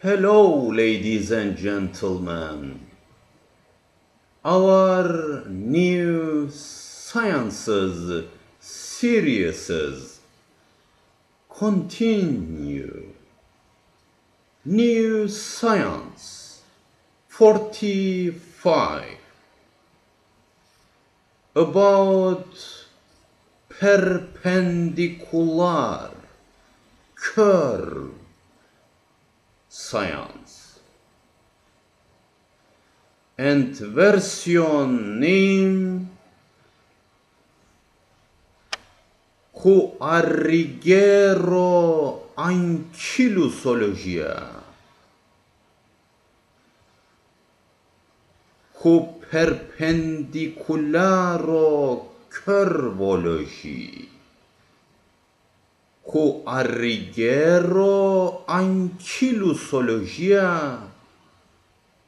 Hello, ladies and gentlemen. Our new sciences series continue. New Science 45 about perpendicular curve science. And version name who arrigero ankylusologia who perpendicularo curvology who arrigero ankylusologia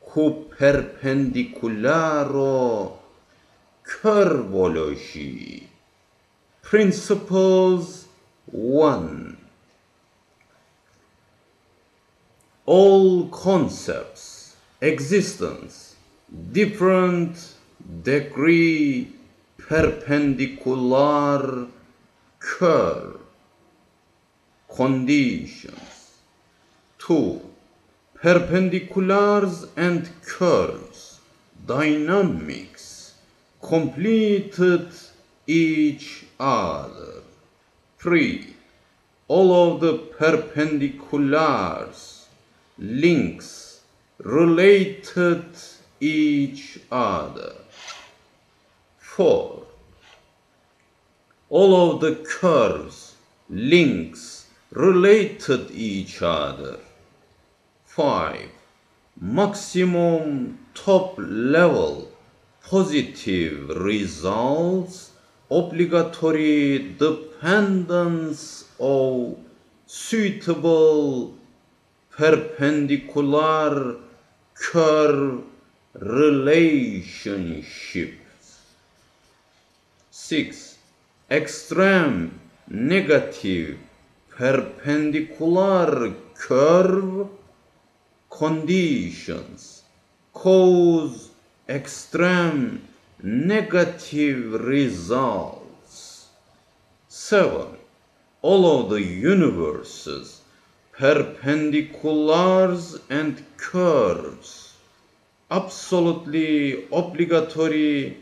who perpendicularo curvology principles 1 all concepts existence different degree perpendicular curve conditions. 2 perpendiculars and curves dynamics completed each other. 3 all of the perpendiculars links related each other. 4 all of the curves links related each other. 5 maximum top level positive results obligatory dependence of suitable perpendicular curve relationships 6 extreme negative perpendicular curve conditions cause extreme negative results. 7. All of the universe's perpendiculars and curves absolutely obligatory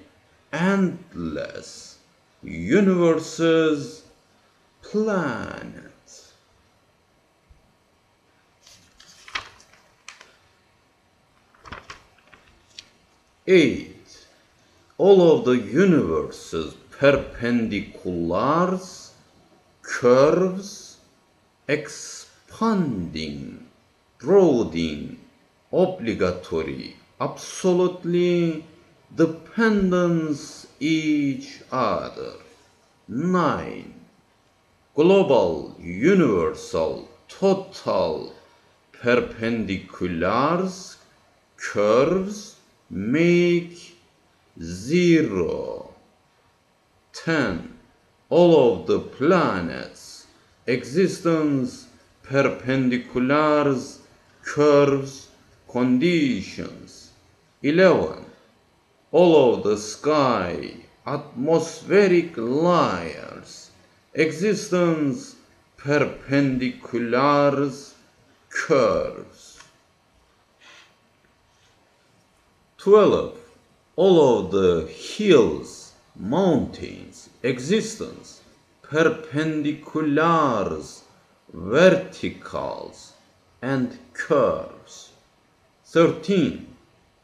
endless universes plan 8. All of the universe's perpendiculars, curves, expanding, broadening, obligatory, absolutely dependence each other. 9. Global, universal, total, perpendiculars, curves, make zero. 10. All of the planets, existence, perpendiculars, curves, conditions. 11. All of the sky, atmospheric layers, existence, perpendiculars, curves. 12. All of the hills, mountains, existence, perpendiculars, verticals, and curves. 13.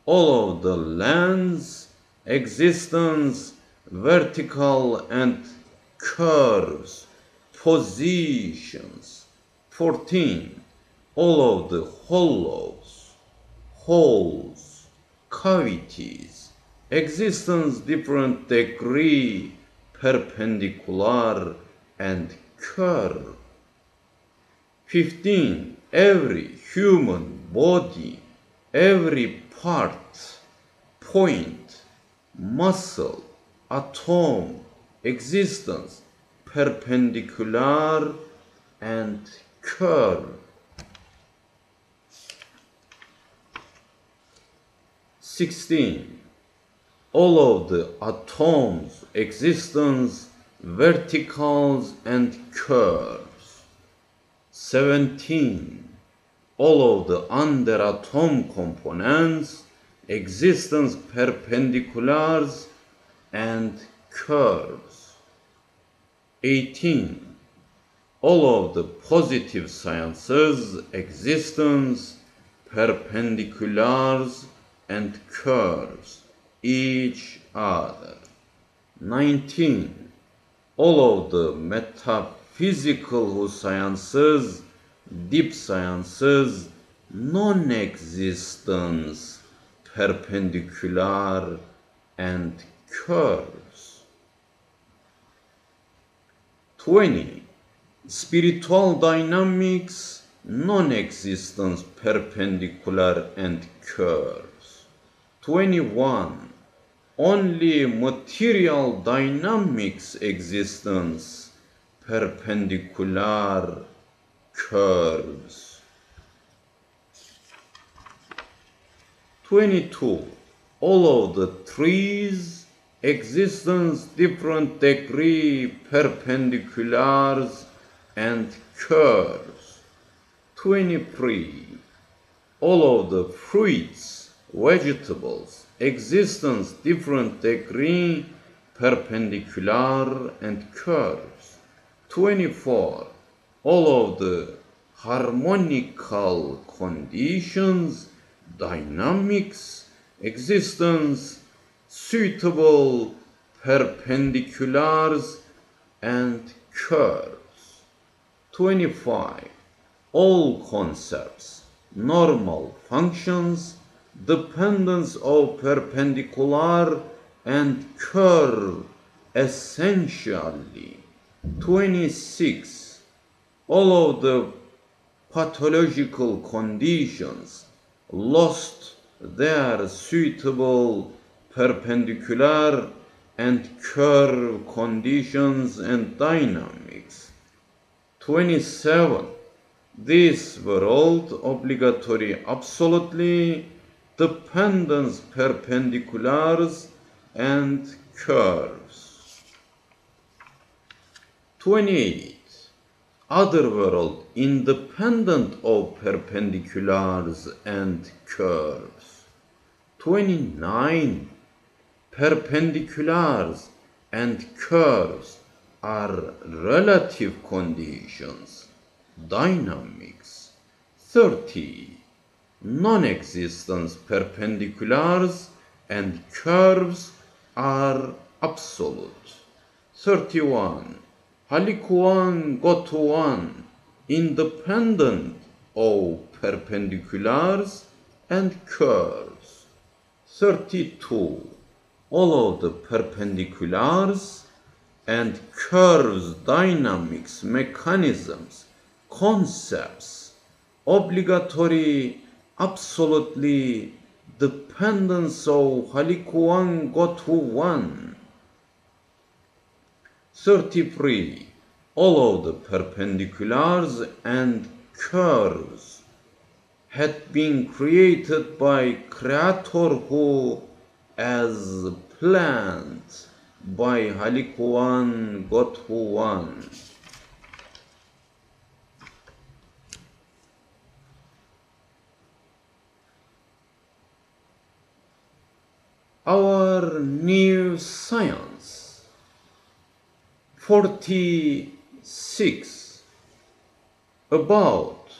All of the lands, existence, vertical and curves, positions. 14. All of the hollows, holes, cavities, existence different degree, perpendicular and curve. 15. Every human body, every part, point, muscle, atom, existence, perpendicular and curve. 16. All of the atoms' existence, verticals and curves. 17. All of the underatom components, existence perpendiculars and curves. 18. All of the positive sciences, existence, perpendiculars and curves each other. 19. All of the metaphysical sciences, deep sciences, non-existence, perpendicular and curves. 20. Spiritual dynamics, non-existence, perpendicular and curves. 21. Only material dynamics existence, perpendicular curves. 22. All of the trees, existence different degree, perpendiculars and curves. 23. All of the fruits, vegetables, existence different degree, perpendicular and curves. 24. All of the harmonical conditions, dynamics, existence, suitable perpendiculars and curves. 25. All concepts, normal functions, dependence of perpendicular and curve essentially. 26. All of the pathological conditions lost their suitable perpendicular and curve conditions and dynamics. 27. These were all obligatory absolutely dependence perpendiculars and curves. 28. Other world independent of perpendiculars and curves. 29. Perpendiculars and curves are relative conditions, dynamics. 30. Non-existence perpendiculars and curves are absolute. 31. Halikuan 1 go to 1 independent of perpendiculars and curves. 32. All of the perpendiculars and curves dynamics mechanisms concepts obligatory absolutely dependence of Halikuan 1 go to 1 33. All of the perpendiculars and curves had been created by Creator who, as planned by Halikuan 1 Gotu 1. Our new science. 46 about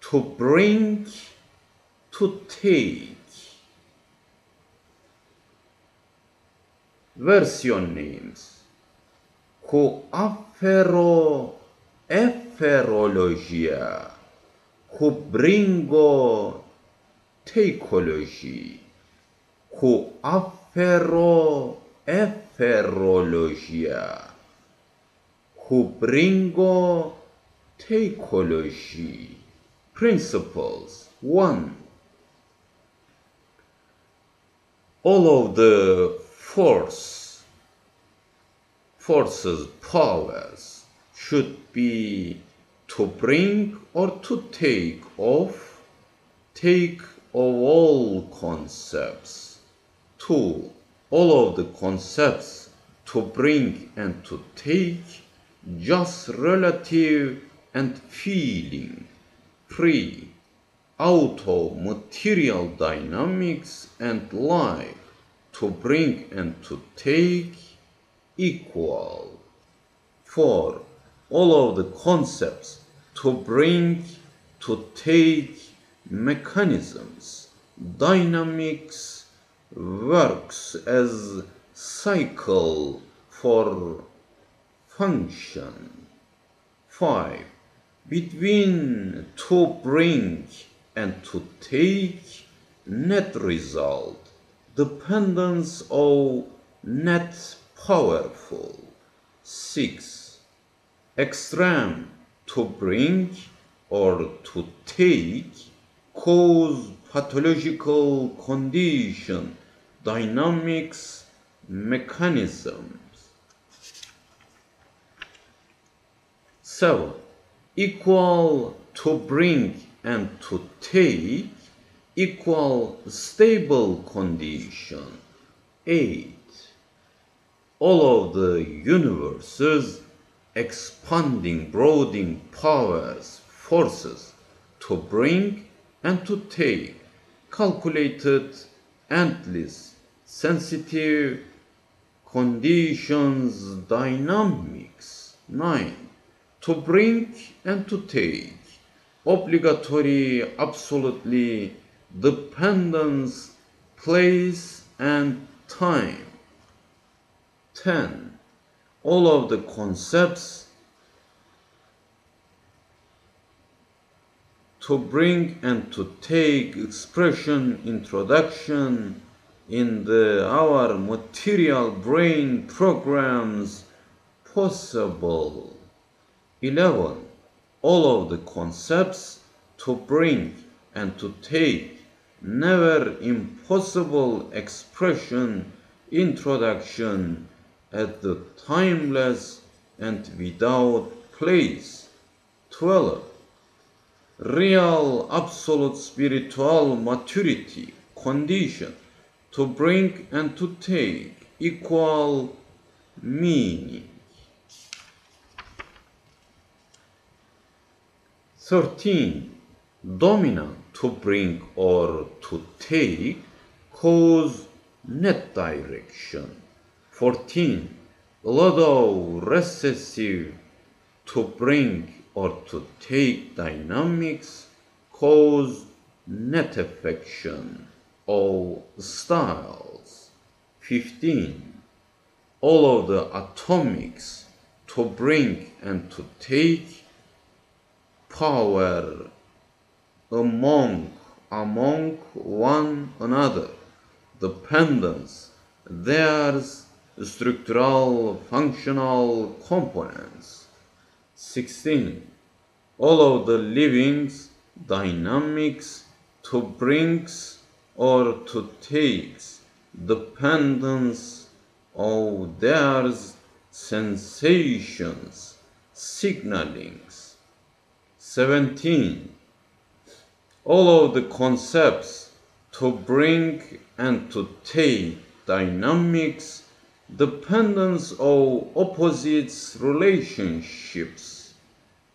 to bring to take. Version names. Cu afero eferologia. Cu bringo teicology cu afero eferologia. Cu bringo teicology principles one. All of the force forces powers should be to bring or to take off take of all concepts. 2. All of the concepts to bring and to take, just relative and feeling. 3. Auto material dynamics and life to bring and to take, equal. 4. All of the concepts to bring, to take mechanisms, dynamics works as cycle for function. 5. Between to bring and to take net result, dependence of net powerful. 6. Extreme to bring or to take cause pathological condition dynamics mechanisms. 7 equal to bring and to take equal stable condition. 8 all of the universes expanding broadening powers forces to bring and to take calculated endless sensitive conditions dynamics 9 to bring and to take obligatory absolutely dependence place and time. 10 all of the concepts to bring and to take expression introduction in the our material brain programs possible. 11 all of the concepts to bring and to take never impossible expression introduction at the timeless and without place. 12 real absolute spiritual maturity condition to bring and to take equal meaning. 13 dominant to bring or to take cause net direction. 14 lot of recessive to bring or to take dynamics cause net affection of styles. 15 all of the atomics to bring and to take power among among one another. Dependence there's structural functional components 16 all of the livings dynamics to brings or to takes dependence of theirs sensations signalings. 17 all of the concepts to bring and to take dynamics dependence of opposites relationships.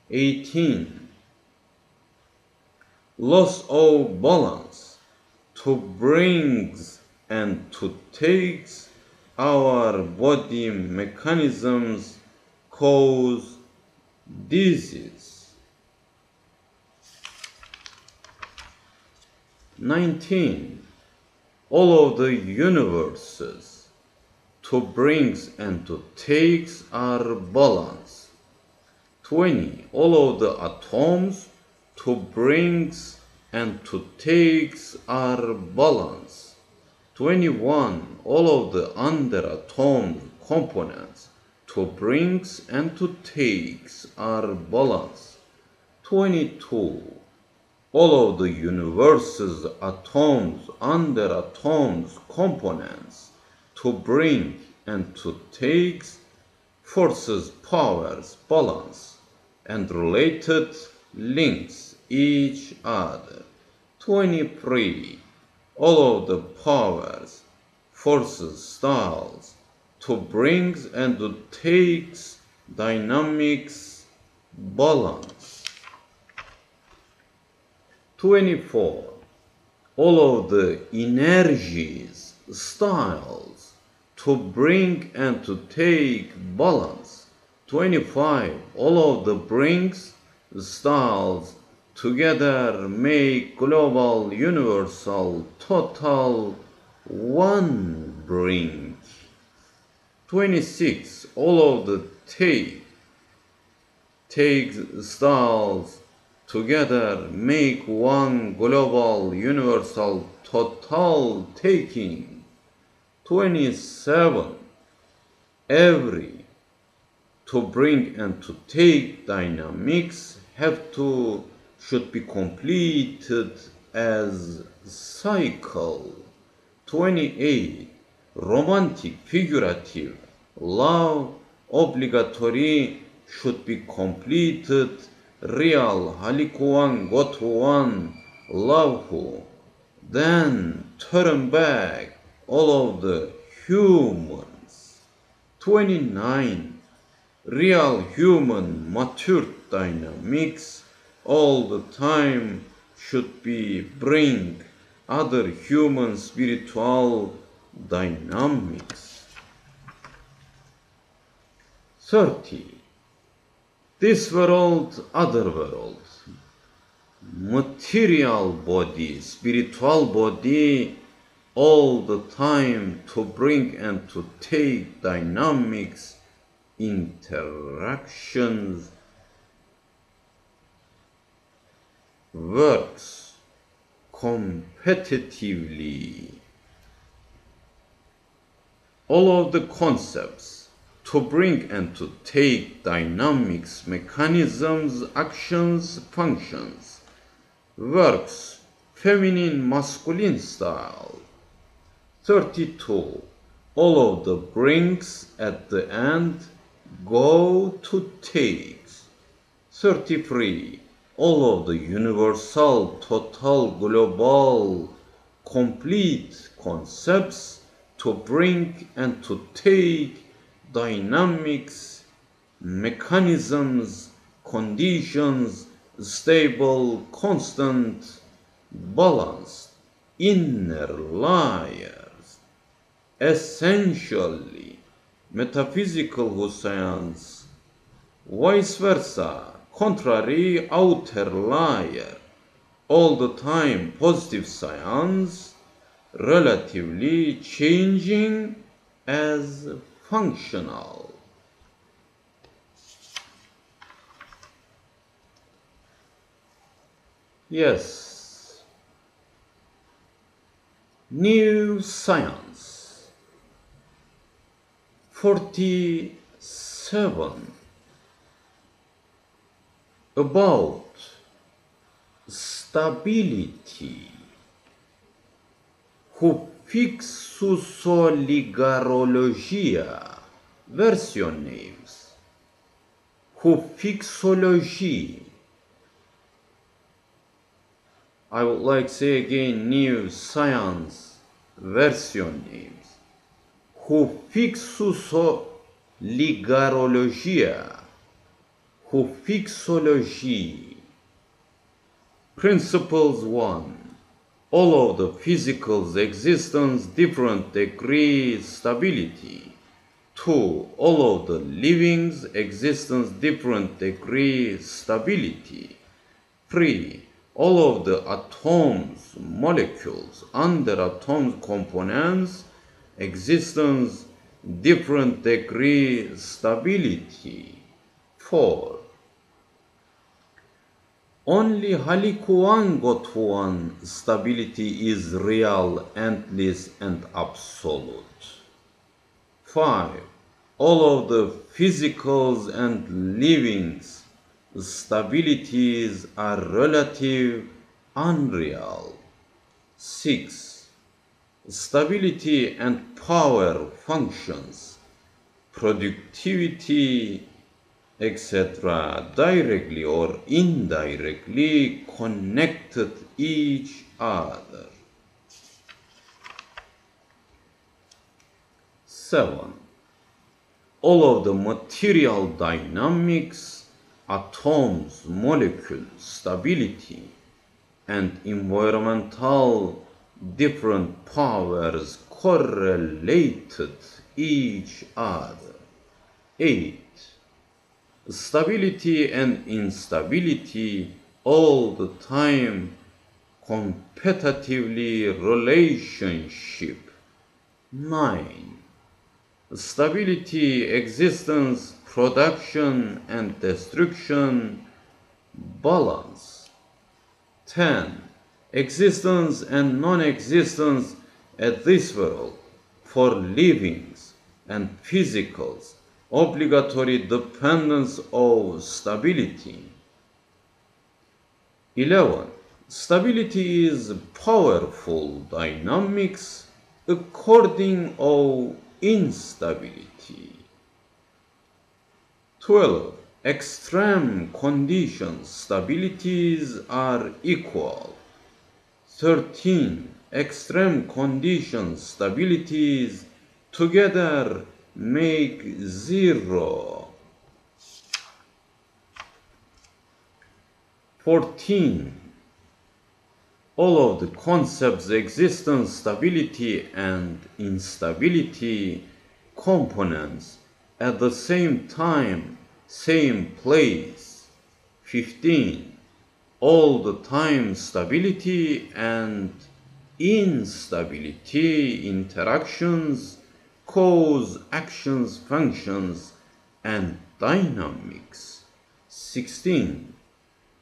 18 loss of balance. To brings and to takes our body mechanisms cause disease. 19 all of the universes to brings and to takes are balance. 20 all of the atoms to brings and to takes are balance. 21 all of the under atom components to brings and to takes are balance. 22 all of the universe's atoms under atoms components to bring and to takes forces powers balance and related links each other 23. All of the powers, forces, styles to brings and to takes dynamics balance. 24. All of the energies, styles to bring and to take balance. 25. All of the brings, styles together make global, universal, total, one bring. 26. All of the take, takes, styles together make one global, universal, total taking. 27. Every to bring and to take dynamics have to should be completed as cycle. 28 romantic figurative love obligatory should be completed. Real halikuan gotuan love who then turn back all of the humans. 29 real human mature dynamics all the time should be bring other human spiritual dynamics. 30 this world other world. Material body spiritual body all the time to bring and to take dynamics interactions works competitively. All of the concepts to bring and to take dynamics, mechanisms, actions, functions, works, feminine, masculine style. 32. All of the brings at the end go to takes. 33 all of the universal, total, global, complete concepts to bring and to take dynamics, mechanisms, conditions, stable, constant, balanced, inner layers, essentially metaphysical science, vice versa contrary outer layer all the time positive science relatively changing as functional. Yes. New science 47 about stability. Hufixusoligarologia version names? Hufixology I would like to say again new science version names Hufixusoligarologia Hufixology. Principles 1. All of the physical's existence different degree stability. 2. All of the living's existence different degree stability. 3. All of the atoms, molecules, under atoms components existence different degree stability. 4. Only Halikuan Gotuan stability is real, endless, and absolute. 5. All of the physicals and livings stabilities are relative, unreal. 6. Stability and power functions, productivity, etc., directly or indirectly connected each other. 7. All of the material dynamics, atoms, molecules, stability, and environmental different powers correlated each other. 8. Stability and instability all the time competitively relationship. 9. Stability, existence, production and destruction, balance. 10. Existence and non-existence at this world for livings and physicals, obligatory dependence of stability. 11. Stability is powerful dynamics according of instability. 12. Extreme conditions, stabilities are equal. 13. Extreme conditions, stabilities together make zero. 14 all of the concepts existence, stability, and instability components at the same time, same place. 15. All the time stability and instability interactions cause actions, functions, and dynamics. 16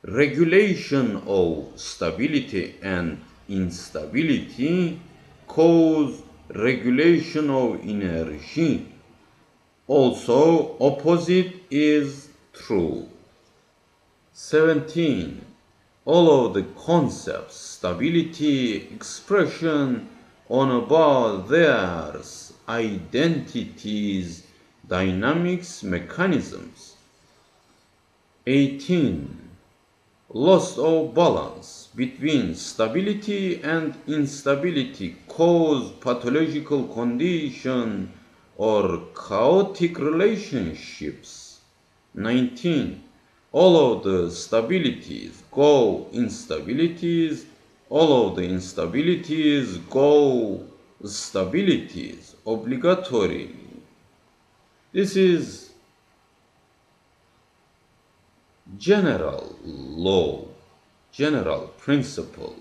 regulation of stability and instability cause regulation of energy. Also, opposite is true. 17. All of the concepts, stability, expression on about theirs, identities, dynamics, mechanisms. 18 loss of balance between stability and instability cause pathological condition or chaotic relationships. 19. All of the stabilities go instabilities, all of the instabilities go stabilities obligatorily. This is general law, general principle.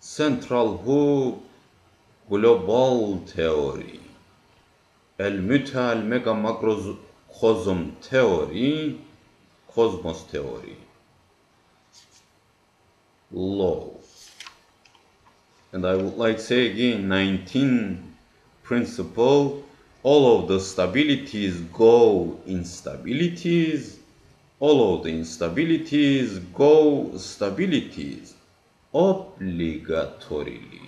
Central who global theory المتى الميجا macrocosm theory cosmos theory law and I would like to say again 19 principle, all of the stabilities go instabilities, all of the instabilities go stabilities obligatorily.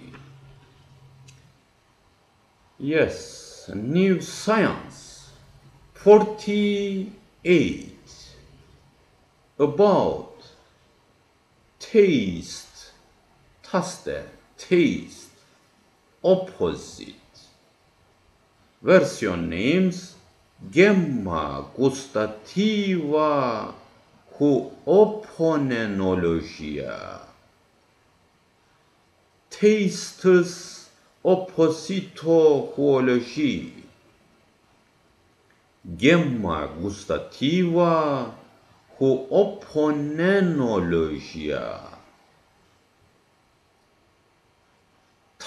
Yes, new science. 48 about taste, taste, taste, opposite. Version names. Gemma gustativa opponenologia tastes oppositohuology Gemma gustativa ho opponenologia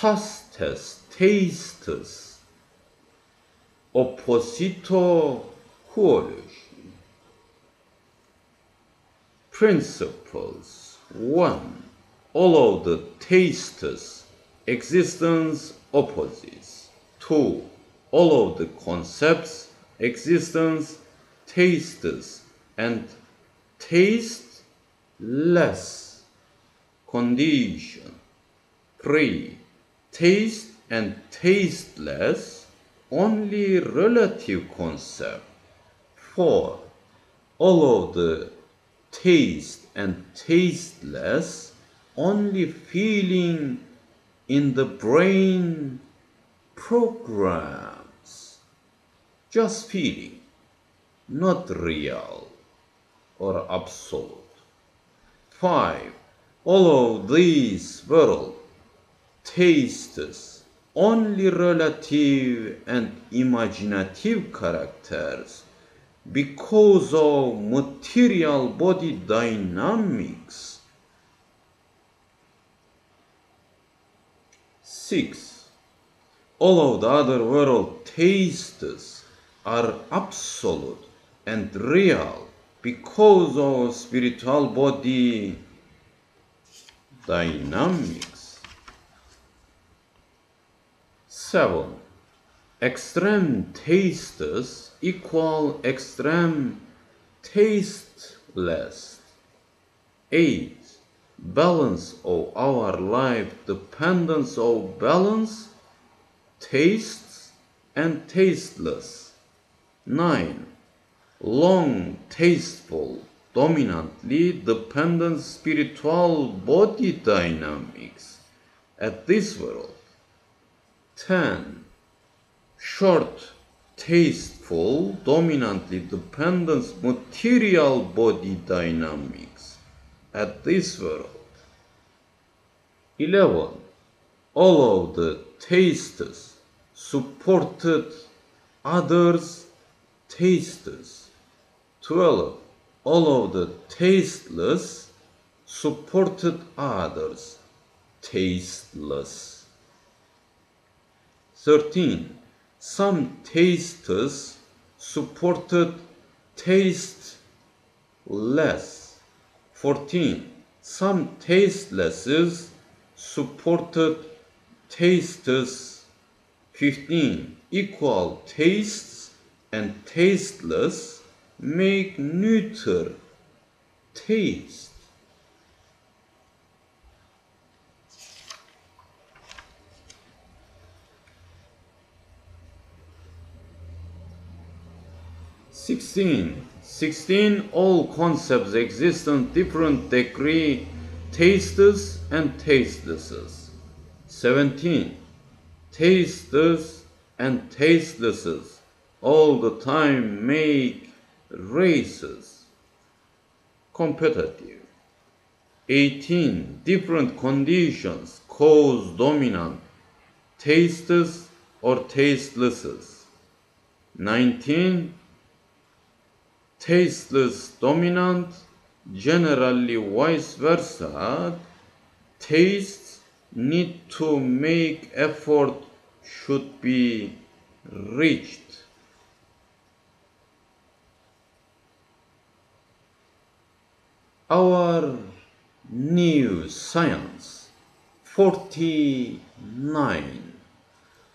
tastes tastes. Oppositohuology. Principles. 1. All of the tastes, existence, opposites. 2. All of the concepts, existence, tastes, and taste less condition. 3. Taste and tasteless only relative concept. 4. All of the taste and tasteless only feeling in the brain programs. Just feeling, not real or absolute. 5. All of these world tastes only relative and imaginative characters because of material body dynamics. 6. All of the other world tastes are absolute and real because of spiritual body dynamics. 7. Extreme tastes equal extreme tasteless. 8. Balance of our life dependence of balance, tastes and tasteless. 9. Long, tasteful, dominantly dependent spiritual body dynamics at this world. 10. Short, tasteful, dominantly dependent material body dynamics at this world. 11. All of the tastes supported others' tastes. 12. All of the tasteless supported others' tasteless. 13. Some tastes supported tasteless. 14. Some tastelesses supported tastes. 15. Equal tastes and tasteless make neuter taste. Sixteen. Sixteen. All concepts exist in different degree, tastes and tastelesses. Seventeen. Tastes and tastelesses all the time make races competitive. 18. Different conditions cause dominant tastes or tastelesses. 19. Tasteless dominant, generally vice versa. Tastes need to make effort should be reached. Our new science 49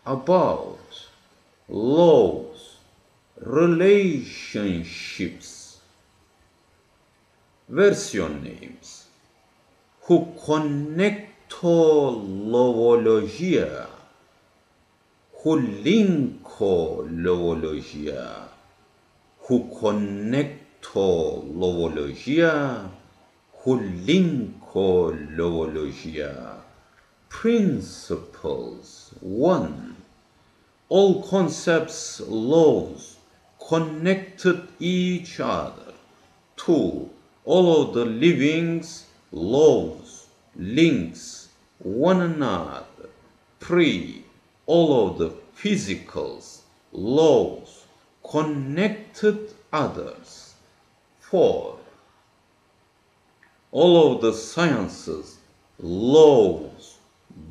about laws, relationships, version names, who connect connectologia, who link linkologia, who connectologia, Hulinkologia. Principles 1. All concepts, laws, connected each other. 2. All of the livings, laws, links, one another. 3. All of the physicals, laws, connected others. 4 all of the sciences, laws,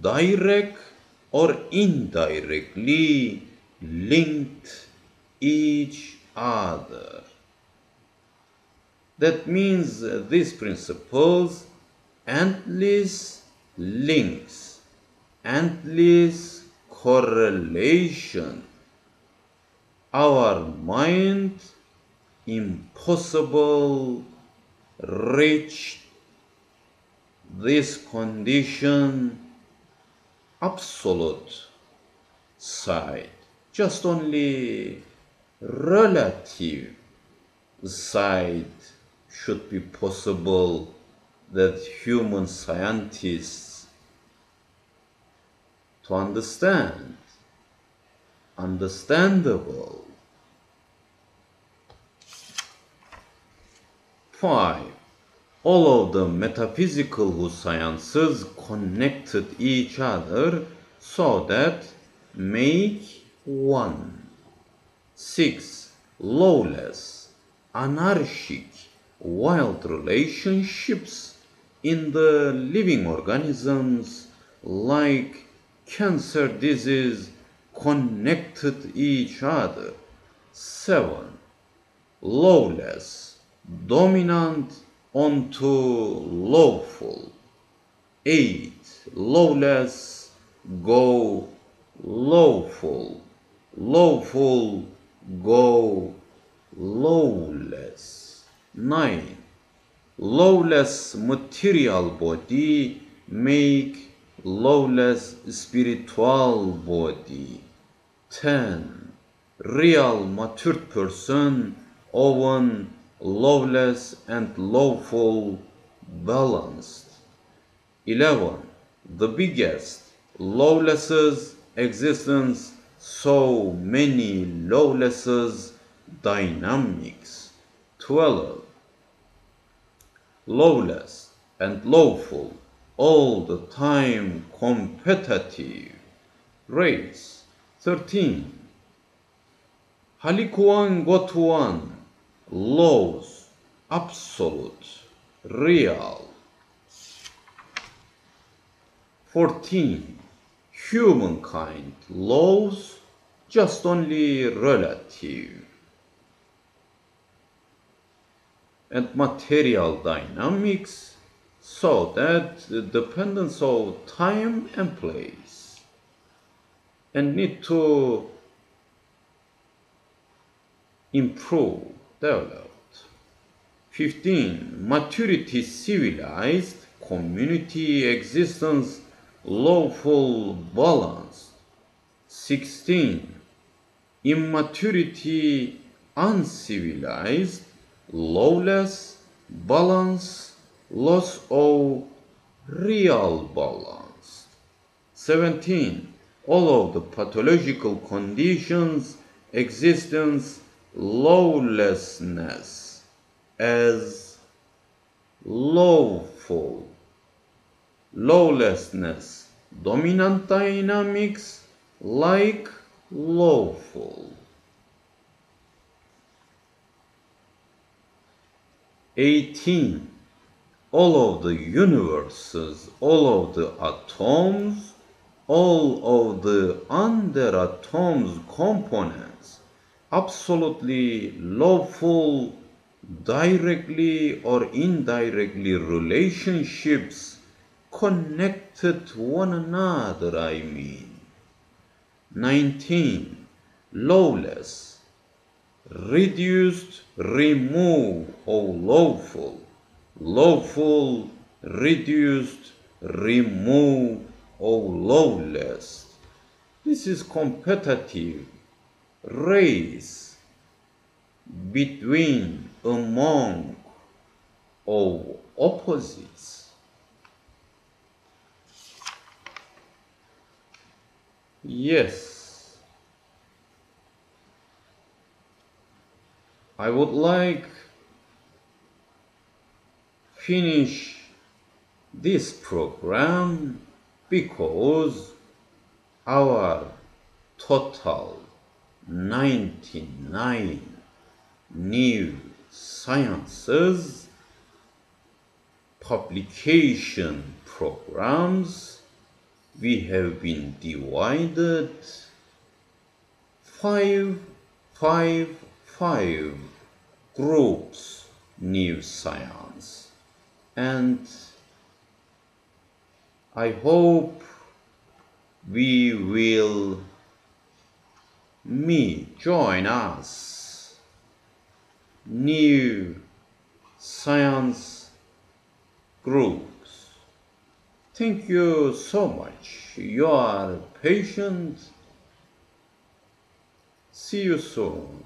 direct or indirectly linked each other. That means these principles endless links, endless correlation. Our mind impossible reach this condition absolute side, just only relative side should be possible that human scientists to understand. Understandable. 5 all of the metaphysical sciences connected each other so that make one 6 lawless anarchic wild relationships in the living organisms like cancer disease connected each other. 7. Lawless, dominant onto lawful. 8. Lawless, go lawful. Lawful, go lawless. 9. Lawless material body make lawless spiritual body. 10. Real matured person own lawless and lawful balanced. 11. The biggest lawless's existence so many lawless's dynamics. 12. Lawless and lawful all the time competitive race 13 halikuan gotuan laws absolute real 14 humankind laws just only relative and material dynamics so that the dependence of time and place and need to improve, developed. 15. Maturity civilized community existence lawful balance. 16. Immaturity uncivilized lawless balance loss of real balance. 17. All of the pathological conditions, existence, lawlessness as lawful, lawlessness, dominant dynamics like lawful. 18 all of the universes, all of the atoms, all of the under atoms components, absolutely lawful, directly or indirectly relationships connected to one another, I mean. 19. Lawless, reduced, remove, or lawful lawful, reduced, remove, or lawless. This is competitive race between among of opposites. Yes, I would like finish this program because our total 99 new sciences publication programs we have been divided five five five groups new science and I hope we will me join us, new science groups. Thank you so much. You are patient. See you soon.